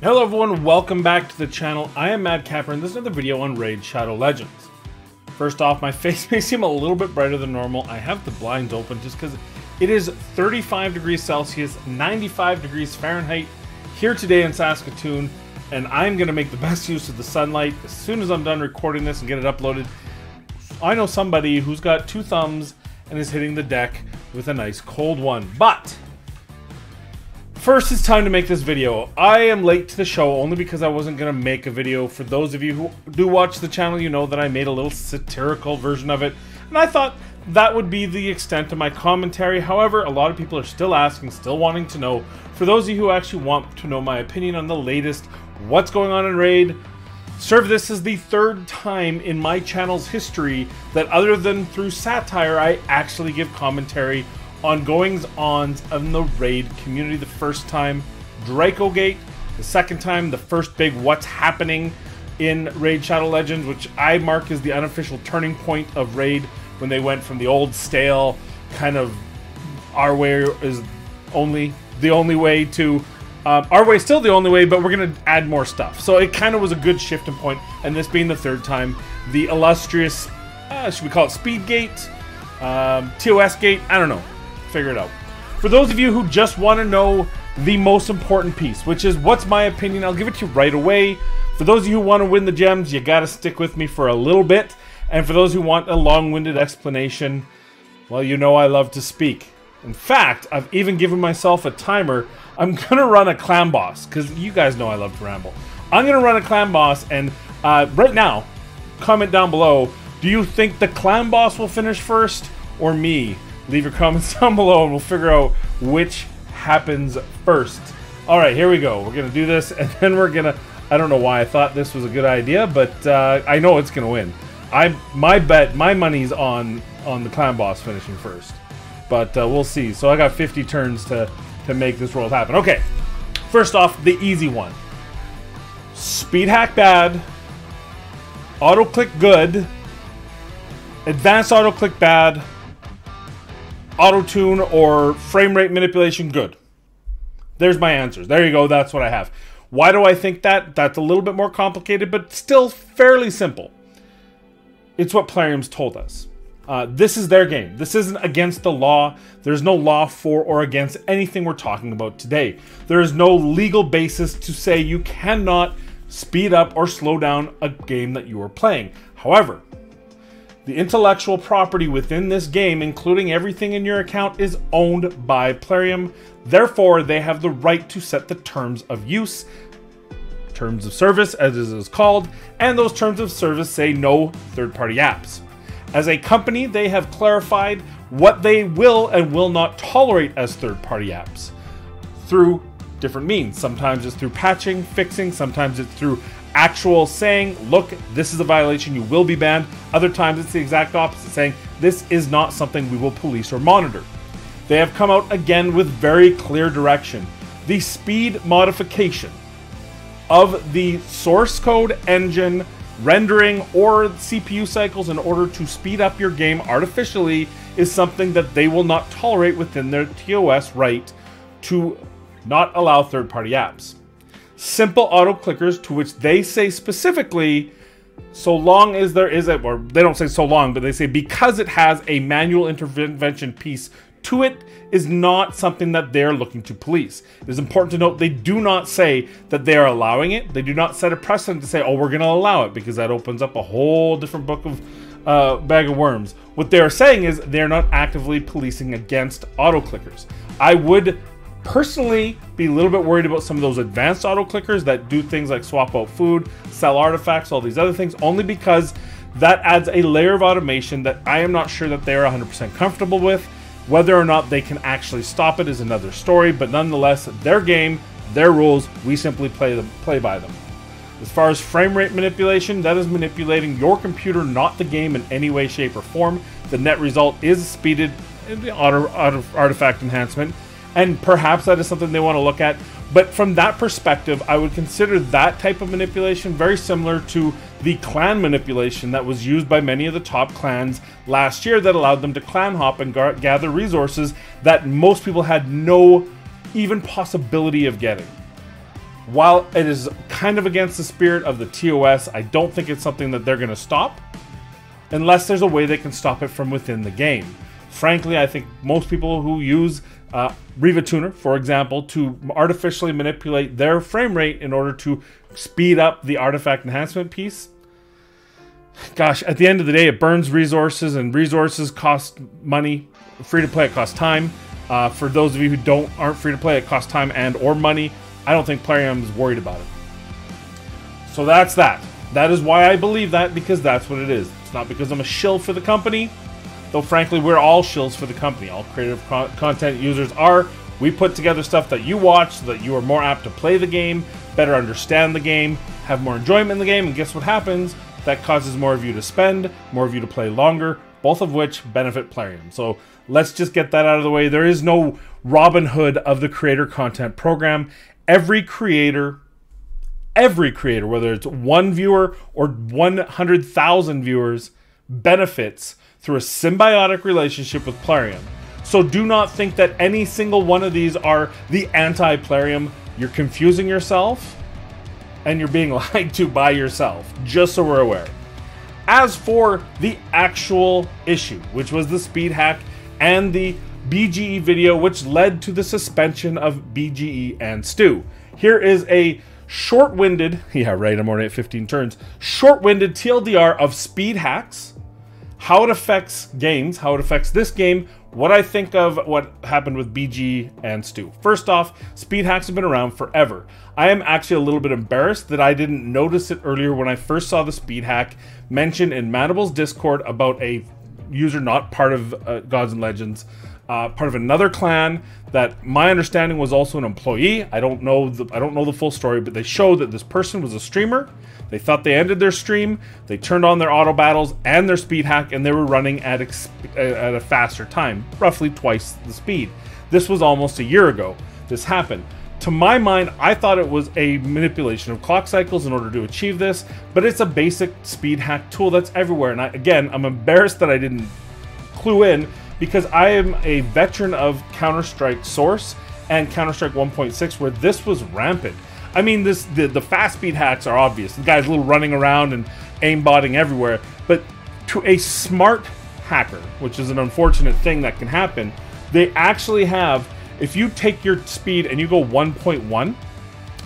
Hello everyone, welcome back to the channel. I am Mad Capper and this is another video on Raid Shadow Legends. First off, my face may seem a little bit brighter than normal. I have the blinds open just because it is 35 degrees Celsius, 95 degrees Fahrenheit here today in Saskatoon, and I'm going to make the best use of the sunlight as soon as I'm done recording this and get it uploaded. I know somebody who's got two thumbs and is hitting the deck with a nice cold one, but First, it's time to make this video. I am late to the show only because I wasn't going to make a video. For those of you who do watch the channel, you know that I made a little satirical version of it. And I thought that would be the extent of my commentary. However, a lot of people are still asking, still wanting to know. For those of you who actually want to know my opinion on the latest, what's going on in Raid, Serve this is the third time in my channel's history that other than through satire, I actually give commentary on goings ons of the raid community. The first time, Dracogate. The second time, the first big what's happening in Raid Shadow Legends, which I mark as the unofficial turning point of Raid when they went from the old stale kind of our way is only the only way to um, our way still the only way, but we're gonna add more stuff. So it kind of was a good shifting point, and this being the third time, the illustrious, uh, should we call it Speedgate, um, TOS Gate? I don't know figure it out. For those of you who just want to know the most important piece, which is what's my opinion, I'll give it to you right away. For those of you who want to win the gems, you got to stick with me for a little bit. And for those who want a long-winded explanation, well, you know I love to speak. In fact, I've even given myself a timer. I'm going to run a clan boss, because you guys know I love to ramble. I'm going to run a clan boss, and uh, right now, comment down below, do you think the clan boss will finish first, or me? Leave your comments down below and we'll figure out which happens first. All right, here we go. We're going to do this and then we're going to... I don't know why I thought this was a good idea, but uh, I know it's going to win. I My bet, my money's on, on the clan boss finishing first. But uh, we'll see. So I got 50 turns to, to make this world happen. Okay, first off, the easy one. Speed hack bad. Auto click good. Advanced auto click bad auto tune or frame rate manipulation, good. There's my answers. There you go. That's what I have. Why do I think that? That's a little bit more complicated, but still fairly simple. It's what Plarium's told us. Uh, this is their game. This isn't against the law. There's no law for or against anything we're talking about today. There is no legal basis to say you cannot speed up or slow down a game that you are playing. However, the intellectual property within this game, including everything in your account, is owned by Plarium. Therefore, they have the right to set the terms of use, terms of service, as it is called, and those terms of service say no third party apps. As a company, they have clarified what they will and will not tolerate as third party apps through different means. Sometimes it's through patching, fixing, sometimes it's through actual saying, look, this is a violation, you will be banned. Other times it's the exact opposite, saying, this is not something we will police or monitor. They have come out again with very clear direction. The speed modification of the source code engine rendering or CPU cycles in order to speed up your game artificially is something that they will not tolerate within their TOS right to not allow third party apps simple auto clickers to which they say specifically so long as there is a or they don't say so long but they say because it has a manual intervention piece to it is not something that they're looking to police. It is important to note they do not say that they are allowing it. They do not set a precedent to say, oh, we're going to allow it because that opens up a whole different book of uh, bag of worms. What they're saying is they're not actively policing against auto clickers. I would personally be a little bit worried about some of those advanced auto clickers that do things like swap out food, sell artifacts, all these other things, only because that adds a layer of automation that I am not sure that they're 100% comfortable with. Whether or not they can actually stop it is another story, but nonetheless, their game, their rules, we simply play them play by them. As far as frame rate manipulation, that is manipulating your computer, not the game in any way, shape, or form. The net result is speeded auto, auto artifact enhancement, and perhaps that is something they want to look at. But from that perspective, I would consider that type of manipulation very similar to the clan manipulation that was used by many of the top clans last year that allowed them to clan hop and gather resources that most people had no even possibility of getting. while it is kind of against the spirit of the TOS, I don't think it's something that they're going to stop unless there's a way they can stop it from within the game. Frankly, I think most people who use uh, RivaTuner, for example, to artificially manipulate their frame rate in order to speed up the artifact enhancement piece. Gosh, at the end of the day, it burns resources, and resources cost money. Free to play, it costs time. Uh, for those of you who don't aren't free to play, it costs time and or money. I don't think Plarium is worried about it. So that's that. That is why I believe that because that's what it is. It's not because I'm a shill for the company. Though frankly, we're all shills for the company. All creative co content users are. We put together stuff that you watch so that you are more apt to play the game, better understand the game, have more enjoyment in the game, and guess what happens? That causes more of you to spend, more of you to play longer, both of which benefit Plarium. So let's just get that out of the way. There is no Robin Hood of the creator content program. Every creator, every creator, whether it's one viewer or 100,000 viewers, benefits through a symbiotic relationship with Plarium. So do not think that any single one of these are the anti-Plarium. You're confusing yourself and you're being lied to by yourself, just so we're aware. As for the actual issue, which was the speed hack and the BGE video, which led to the suspension of BGE and Stu. Here is a short-winded, yeah, right, I'm already at 15 turns, short-winded TLDR of speed hacks how it affects games, how it affects this game, what I think of what happened with BG and Stu. First off, speed hacks have been around forever. I am actually a little bit embarrassed that I didn't notice it earlier when I first saw the speed hack mentioned in Manible's Discord about a user not part of uh, Gods and Legends, uh, part of another clan that my understanding was also an employee. I don't know the I don't know the full story, but they showed that this person was a streamer they thought they ended their stream, they turned on their auto battles and their speed hack, and they were running at, at a faster time, roughly twice the speed. This was almost a year ago. This happened. To my mind, I thought it was a manipulation of clock cycles in order to achieve this, but it's a basic speed hack tool that's everywhere. And I, again, I'm embarrassed that I didn't clue in because I am a veteran of Counter Strike Source and Counter Strike 1.6 where this was rampant. I mean, this the, the fast speed hacks are obvious. The guy's little running around and aimbotting everywhere. But to a smart hacker, which is an unfortunate thing that can happen, they actually have, if you take your speed and you go 1.1,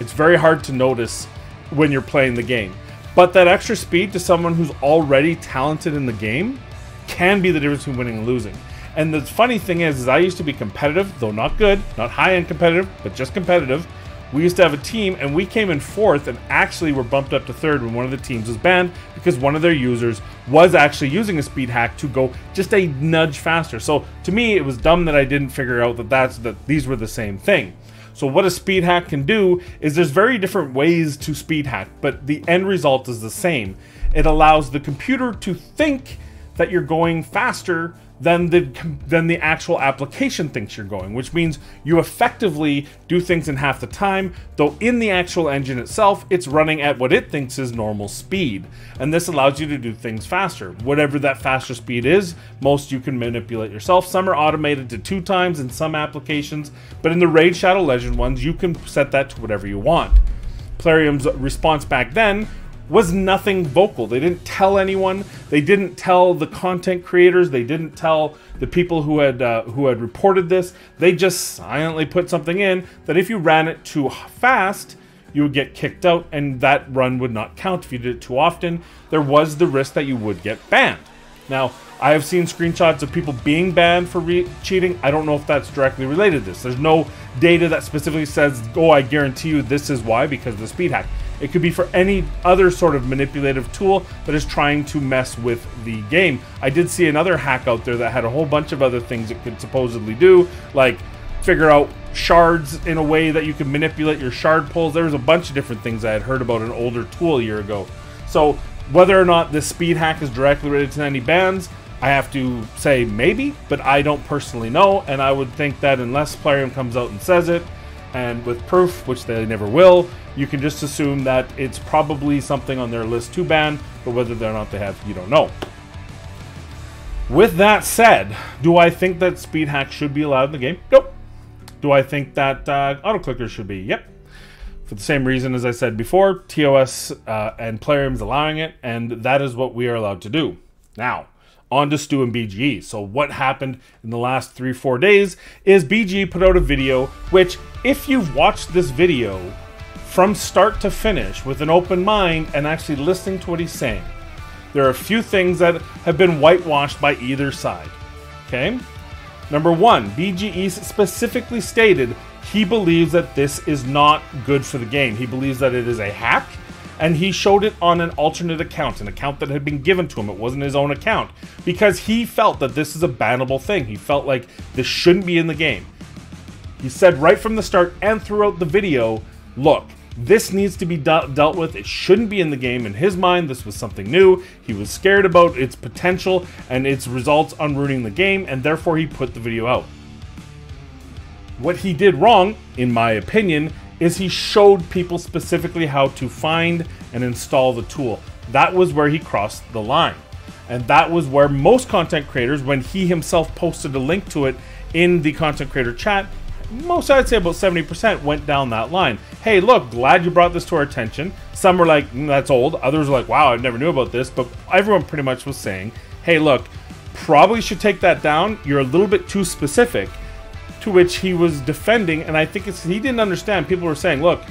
it's very hard to notice when you're playing the game. But that extra speed to someone who's already talented in the game can be the difference between winning and losing. And the funny thing is, is I used to be competitive, though not good, not high-end competitive, but just competitive we used to have a team and we came in fourth and actually were bumped up to third when one of the teams was banned because one of their users was actually using a speed hack to go just a nudge faster. So to me, it was dumb that I didn't figure out that that's that these were the same thing. So what a speed hack can do is there's very different ways to speed hack, but the end result is the same. It allows the computer to think that you're going faster than the than the actual application thinks you're going, which means you effectively do things in half the time, though in the actual engine itself, it's running at what it thinks is normal speed. And this allows you to do things faster. Whatever that faster speed is, most you can manipulate yourself. Some are automated to two times in some applications, but in the Raid Shadow Legend ones, you can set that to whatever you want. Plarium's response back then was nothing vocal. They didn't tell anyone. They didn't tell the content creators. They didn't tell the people who had uh, who had reported this. They just silently put something in that if you ran it too fast, you would get kicked out, and that run would not count if you did it too often. There was the risk that you would get banned. Now, I have seen screenshots of people being banned for cheating. I don't know if that's directly related to this. There's no data that specifically says, oh, I guarantee you this is why, because of the speed hack. It could be for any other sort of manipulative tool that is trying to mess with the game. I did see another hack out there that had a whole bunch of other things it could supposedly do, like figure out shards in a way that you can manipulate your shard pulls. There was a bunch of different things I had heard about an older tool a year ago. So whether or not this speed hack is directly related to any bans, I have to say maybe, but I don't personally know, and I would think that unless Plarium comes out and says it, and with proof, which they never will, you can just assume that it's probably something on their list to ban, but whether or not they have, you don't know. With that said, do I think that speed hacks should be allowed in the game? Nope. Do I think that uh, auto clickers should be? Yep. for the same reason as I said before, TOS uh, and Plarium's allowing it, and that is what we are allowed to do. Now, on to Stu and BGE. So what happened in the last three, four days is BGE put out a video, which if you've watched this video from start to finish with an open mind and actually listening to what he's saying, there are a few things that have been whitewashed by either side. Okay? Number one, BGE specifically stated he believes that this is not good for the game. He believes that it is a hack, and he showed it on an alternate account, an account that had been given to him. It wasn't his own account, because he felt that this is a bannable thing. He felt like this shouldn't be in the game. He said right from the start and throughout the video, look, this needs to be de dealt with. It shouldn't be in the game. In his mind, this was something new. He was scared about its potential and its results on ruining the game, and therefore he put the video out. What he did wrong, in my opinion, is he showed people specifically how to find and install the tool. That was where he crossed the line. And that was where most content creators, when he himself posted a link to it in the content creator chat, most I'd say about 70% went down that line. Hey, look, glad you brought this to our attention. Some were like, mm, that's old. Others were like, wow, I never knew about this. But everyone pretty much was saying, hey, look, probably should take that down. You're a little bit too specific to which he was defending, and I think it's he didn't understand. People were saying, "Look,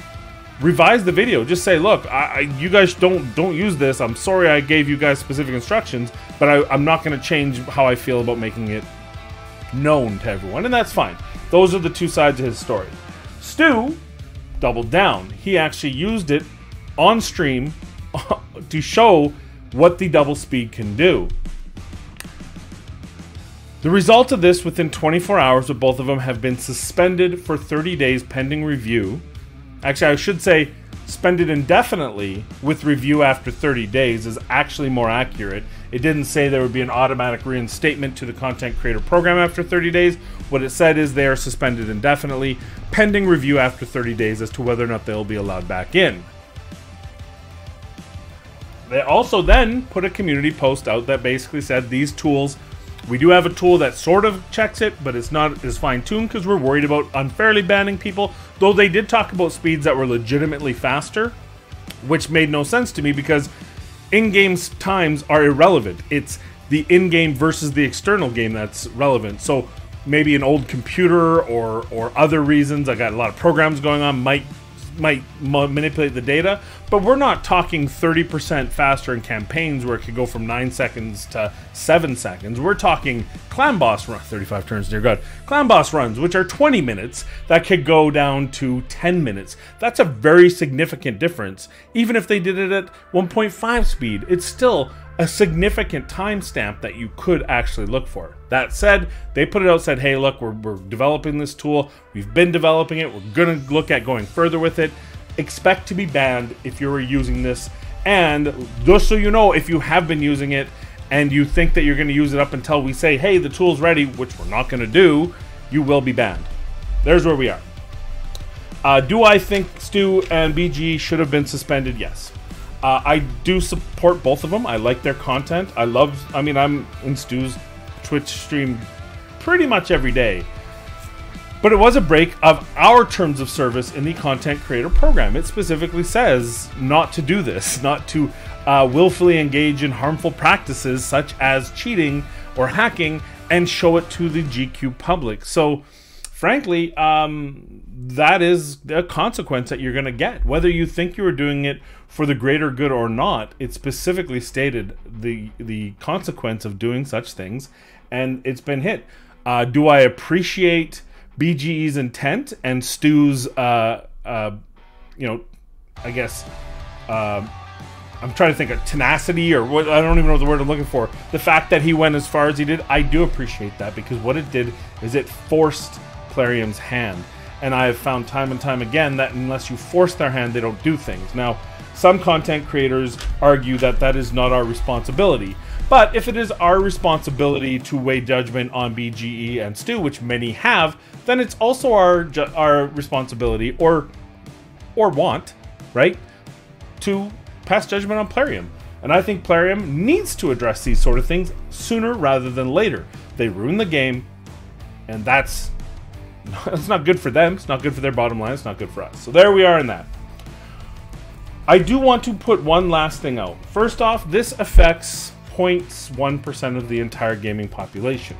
revise the video. Just say, look, I, I, you guys don't don't use this. I'm sorry I gave you guys specific instructions, but I, I'm not going to change how I feel about making it known to everyone, and that's fine. Those are the two sides of his story. Stu doubled down. He actually used it on stream to show what the double speed can do. The result of this within 24 hours of both of them have been suspended for 30 days pending review. Actually, I should say suspended indefinitely with review after 30 days is actually more accurate. It didn't say there would be an automatic reinstatement to the content creator program after 30 days. What it said is they are suspended indefinitely pending review after 30 days as to whether or not they'll be allowed back in. They also then put a community post out that basically said these tools we do have a tool that sort of checks it, but it's not as fine-tuned because we're worried about unfairly banning people. Though they did talk about speeds that were legitimately faster, which made no sense to me because in-game times are irrelevant. It's the in-game versus the external game that's relevant. So maybe an old computer or or other reasons. I got a lot of programs going on might might manipulate the data, but we're not talking 30% faster in campaigns where it could go from 9 seconds to 7 seconds. We're talking clan boss run 35 turns, dear God. Clan boss runs, which are 20 minutes, that could go down to 10 minutes. That's a very significant difference. Even if they did it at 1.5 speed, it's still a significant timestamp that you could actually look for. That said, they put it out, said, hey, look, we're, we're developing this tool. We've been developing it. We're going to look at going further with it. Expect to be banned if you're using this. And just so you know, if you have been using it and you think that you're going to use it up until we say, hey, the tool's ready, which we're not going to do, you will be banned. There's where we are. Uh, do I think Stu and BG should have been suspended? Yes. Uh, I do support both of them. I like their content. I love. I mean, I'm in Stu's Twitch stream pretty much every day. But it was a break of our terms of service in the content creator program. It specifically says not to do this, not to uh, willfully engage in harmful practices such as cheating or hacking and show it to the GQ public. So, frankly, um, that is a consequence that you're going to get. Whether you think you were doing it for the greater good or not, it specifically stated the the consequence of doing such things, and it's been hit. Uh, do I appreciate BGE's intent and Stu's, uh, uh, you know, I guess, uh, I'm trying to think of tenacity or what, I don't even know the word I'm looking for. The fact that he went as far as he did, I do appreciate that because what it did is it forced Plarium's hand. And I have found time and time again that unless you force their hand, they don't do things. Now, some content creators argue that that is not our responsibility. But if it is our responsibility to weigh judgment on BGE and Stu, which many have, then it's also our our responsibility or or want, right, to pass judgment on Plarium. And I think Plarium needs to address these sort of things sooner rather than later. They ruin the game, and that's it's not good for them. It's not good for their bottom line. It's not good for us. So there we are in that. I do want to put one last thing out. First off, this affects 0.1% of the entire gaming population.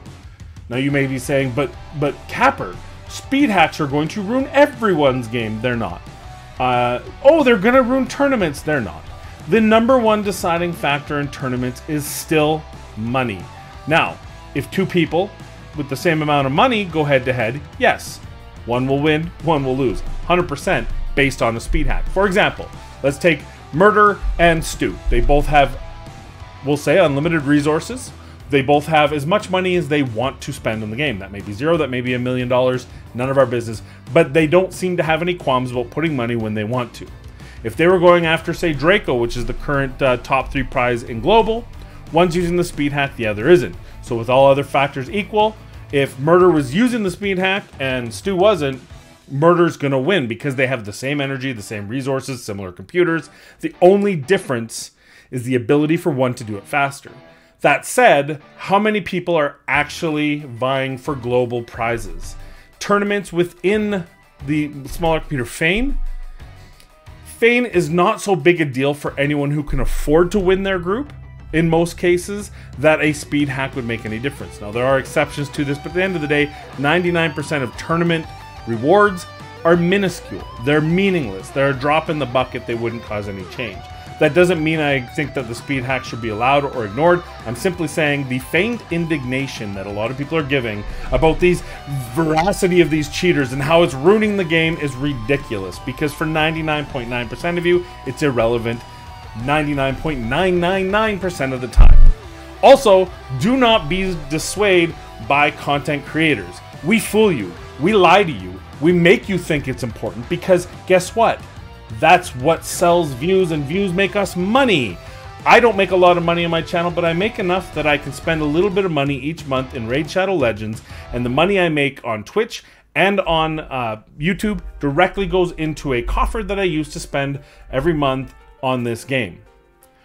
Now you may be saying, but but Capper, speed hacks are going to ruin everyone's game. They're not. Uh, oh, they're going to ruin tournaments. They're not. The number one deciding factor in tournaments is still money. Now, if two people with the same amount of money go head to head, yes, one will win, one will lose. 100% based on a speed hack. For example, let's take Murder and Stu. They both have, we'll say, unlimited resources. They both have as much money as they want to spend in the game. That may be zero, that may be a million dollars, none of our business. But they don't seem to have any qualms about putting money when they want to. If they were going after, say, Draco, which is the current uh, top three prize in global, one's using the speed hack, the other isn't. So with all other factors equal, if Murder was using the speed hack and Stu wasn't, Murder's gonna win because they have the same energy, the same resources, similar computers. The only difference is the ability for one to do it faster. That said, how many people are actually vying for global prizes? Tournaments within the smaller computer Fane. Fane is not so big a deal for anyone who can afford to win their group in most cases that a speed hack would make any difference. Now, there are exceptions to this, but at the end of the day, 99% of tournament rewards are minuscule. They're meaningless. They're a drop in the bucket. They wouldn't cause any change. That doesn't mean I think that the speed hack should be allowed or ignored. I'm simply saying the feigned indignation that a lot of people are giving about these veracity of these cheaters and how it's ruining the game is ridiculous because for 99.9% of you, it's irrelevant 99.999% of the time. Also, do not be dissuaded by content creators. We fool you, we lie to you, we make you think it's important because guess what? That's what sells views, and views make us money. I don't make a lot of money on my channel, but I make enough that I can spend a little bit of money each month in Raid Shadow Legends, and the money I make on Twitch and on uh, YouTube directly goes into a coffer that I use to spend every month on this game.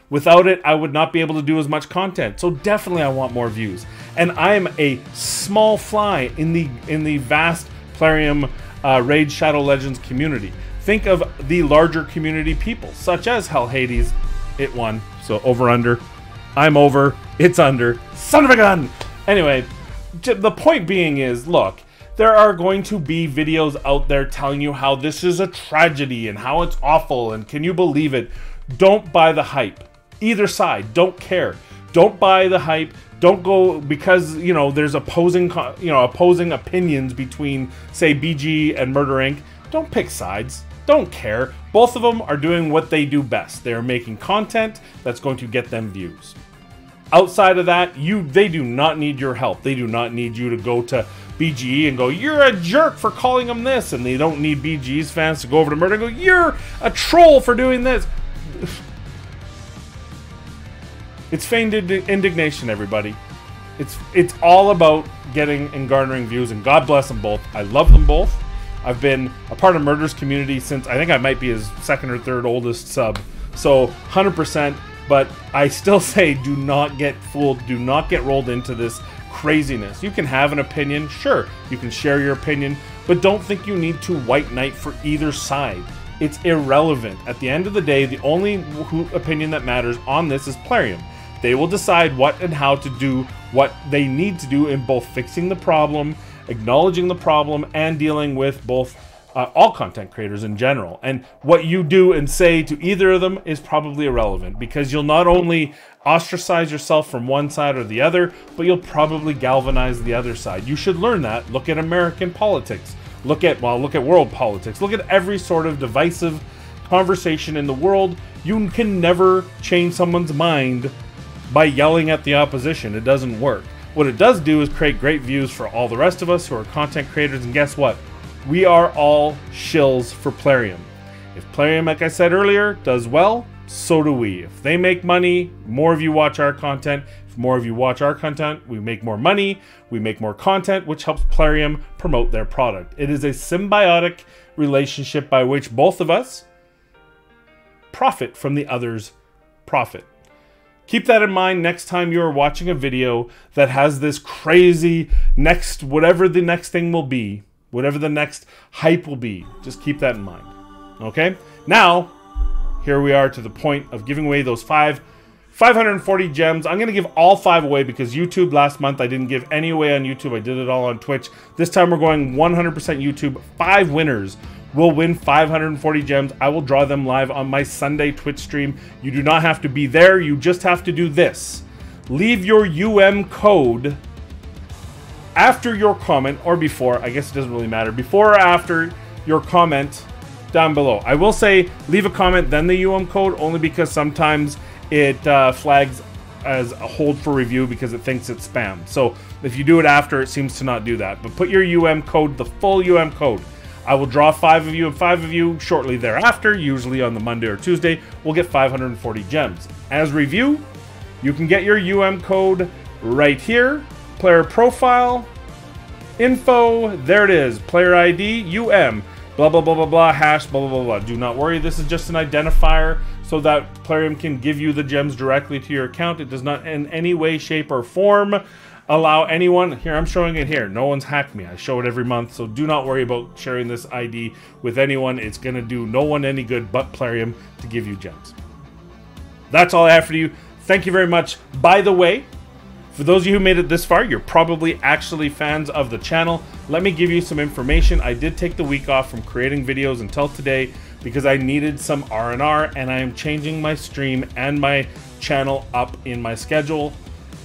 Without it, I would not be able to do as much content. So definitely I want more views. And I am a small fly in the in the vast Plarium uh, Raid Shadow Legends community. Think of the larger community people, such as HellHades. It won, so over under. I'm over. It's under. Son of a gun. Anyway, the point being is, look, there are going to be videos out there telling you how this is a tragedy and how it's awful and can you believe it. Don't buy the hype. Either side, don't care. Don't buy the hype. Don't go because you know there's opposing you know opposing opinions between say BG and Murder Inc. Don't pick sides. Don't care. Both of them are doing what they do best. They're making content that's going to get them views. Outside of that, you they do not need your help. They do not need you to go to BGE and go, "You're a jerk for calling them this," and they don't need BGE's fans to go over to Murder and go, "You're a troll for doing this." It's feigned indignation, everybody. It's it's all about getting and garnering views, and God bless them both. I love them both. I've been a part of Murder's community since I think I might be his second or third oldest sub. So 100%. But I still say, do not get fooled. Do not get rolled into this craziness. You can have an opinion, sure, you can share your opinion, but don't think you need to white knight for either side. It's irrelevant. At the end of the day, the only opinion that matters on this is Plarium. They will decide what and how to do what they need to do in both fixing the problem, acknowledging the problem, and dealing with both uh, all content creators in general. And what you do and say to either of them is probably irrelevant because you'll not only ostracize yourself from one side or the other, but you'll probably galvanize the other side. You should learn that. Look at American politics. Look at, well, look at world politics. Look at every sort of divisive conversation in the world. You can never change someone's mind by yelling at the opposition. It doesn't work. What it does do is create great views for all the rest of us who are content creators, and guess what? we are all shills for Plarium. If Plarium, like I said earlier, does well, so do we. If they make money, more of you watch our content. If more of you watch our content, we make more money, we make more content, which helps Plarium promote their product. It is a symbiotic relationship by which both of us profit from the other's profit. Keep that in mind next time you are watching a video that has this crazy next, whatever the next thing will be. Whatever the next hype will be, just keep that in mind. Okay? Now, here we are to the point of giving away those five 540 gems. I'm going to give all five away because YouTube last month I didn't give any away on YouTube. I did it all on Twitch. This time we're going 100% YouTube. Five winners will win 540 gems. I will draw them live on my Sunday Twitch stream. You do not have to be there. You just have to do this. Leave your UM code after your comment or before. I guess it doesn't really matter. Before or after your comment down below. I will say leave a comment then the UM code only because sometimes it uh, flags as a hold for review because it thinks it's spam. So if you do it after, it seems to not do that. But put your UM code, the full UM code. I will draw five of you, and five of you shortly thereafter, usually on the Monday or Tuesday, We'll get 540 gems. As review, you can get your UM code right here. Player profile, info, there it is. Player ID, UM, blah, blah, blah, blah, blah, hash, blah, blah, blah, blah. Do not worry, this is just an identifier so that Plarium can give you the gems directly to your account. It does not in any way, shape, or form allow anyone here i'm showing it here. No one's hacked me. I show it every month so do not worry about sharing this id with anyone. It's going to do no one any good but plarium to give you gems. That's all i have for you. Thank you very much. By the way for those of you who made it this far you're probably actually fans of the channel. Let me give you some information. I did take the week off from creating videos until today because I needed some R&R and I am changing my stream and my channel up in my schedule.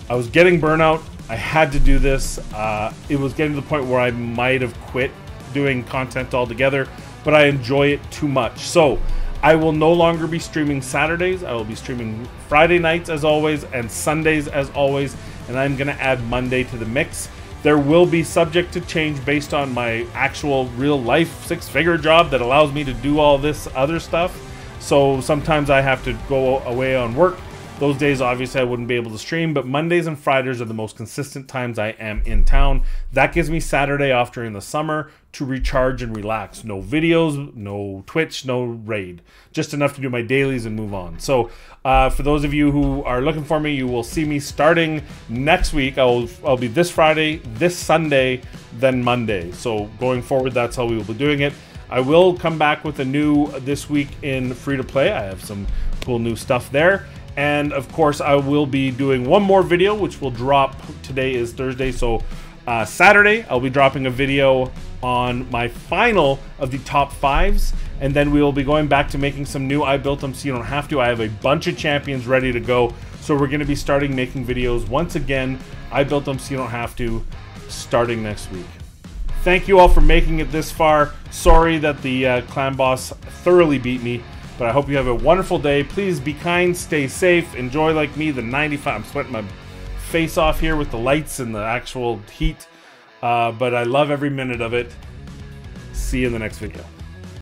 I was getting burnout. I had to do this. Uh, it was getting to the point where I might have quit doing content altogether, but I enjoy it too much. So I will no longer be streaming Saturdays. I will be streaming Friday nights as always and Sundays as always. And I'm going to add Monday to the mix. There will be subject to change based on my actual real life six figure job that allows me to do all this other stuff. So sometimes I have to go away on work. Those days, obviously, I wouldn't be able to stream, but Mondays and Fridays are the most consistent times I am in town. That gives me Saturday off during the summer to recharge and relax. No videos, no Twitch, no raid. Just enough to do my dailies and move on. So, uh, for those of you who are looking for me, you will see me starting next week. I'll, I'll be this Friday, this Sunday, then Monday. So, going forward, that's how we will be doing it. I will come back with a new this week in free to play. I have some cool new stuff there. And of course, I will be doing one more video, which will drop today is Thursday. So uh, Saturday, I'll be dropping a video on my final of the top fives, and then we will be going back to making some new I built them so you don't have to. I have a bunch of champions ready to go, so we're going to be starting making videos once again. I built them so you don't have to, starting next week. Thank you all for making it this far. Sorry that the uh, clan boss thoroughly beat me, but I hope you have a wonderful day. Please be kind, stay safe, enjoy like me the 95. I'm sweating my face off here with the lights and the actual heat. Uh, but I love every minute of it. See you in the next video.